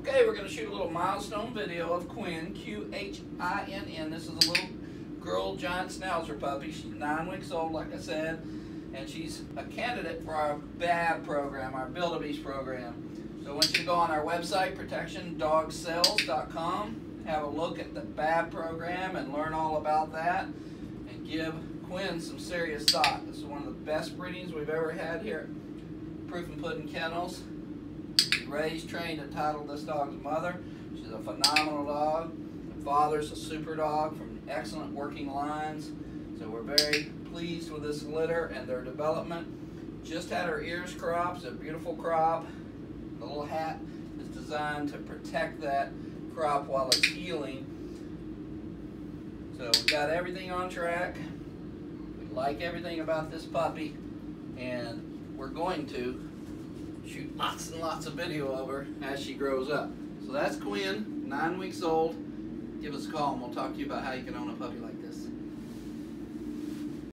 Okay, we're going to shoot a little milestone video of Qhinn, Q-H-I-N-N. This is a little girl giant schnauzer puppy. She's nine weeks old, like I said, and she's a candidate for our BAB program, our Build-A-Beast program. So want you go on our website, protectiondogsales.com, have a look at the BAB program and learn all about that, and give Qhinn some serious thought. This is one of the best breedings we've ever had here at Proof and Pudding Kennels raised, trained, and titled this dog's mother. She's a phenomenal dog. The father's a super dog from excellent working lines. So we're very pleased with this litter and their development. Just had her ears cropped, a beautiful crop. The little hat is designed to protect that crop while it's healing. So we've got everything on track. We like everything about this puppy and we're going to shoot lots and lots of video of her as she grows up. So that's Qhinn, nine weeks old. Give us a call and we'll talk to you about how you can own a puppy like this.